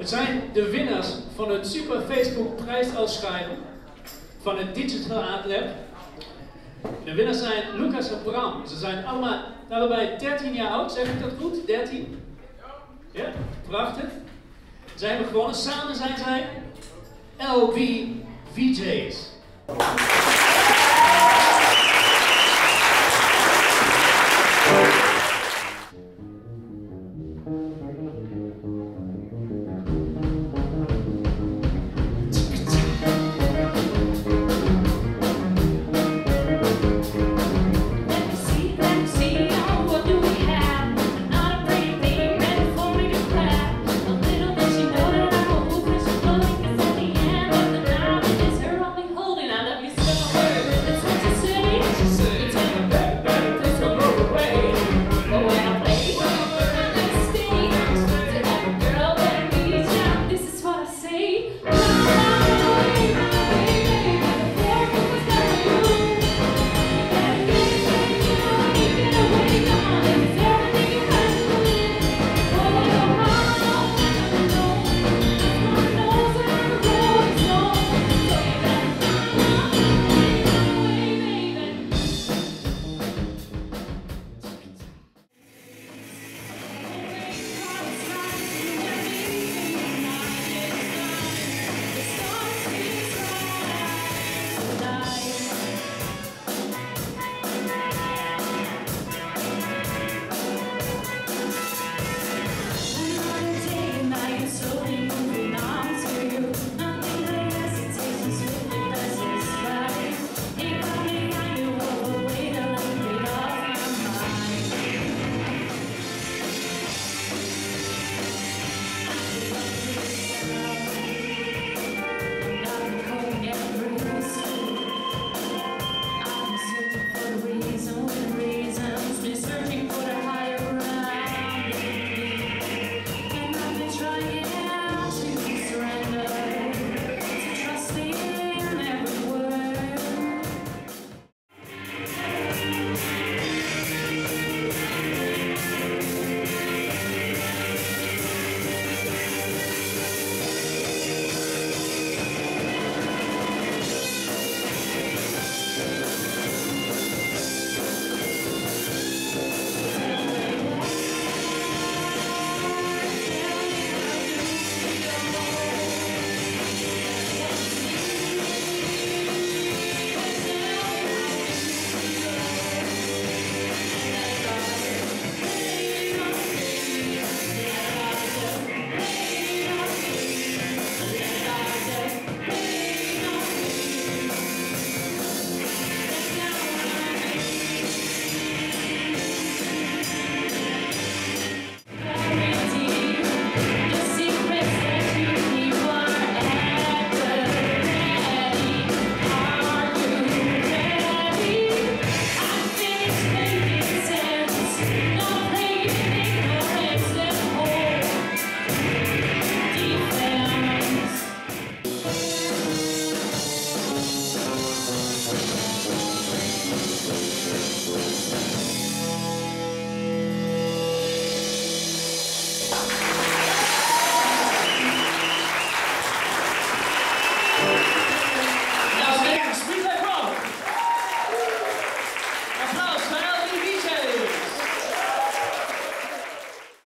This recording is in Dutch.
Het zijn de winnaars van het Super Facebook prijsuitschrijven van het Digital Art Lab. De winnaars zijn Lucas en Bram. Ze zijn allemaal, allebei 13 jaar oud, zeg ik dat goed? 13? Ja, prachtig. Zij hebben gewonnen. Samen zijn zij LB VJ's.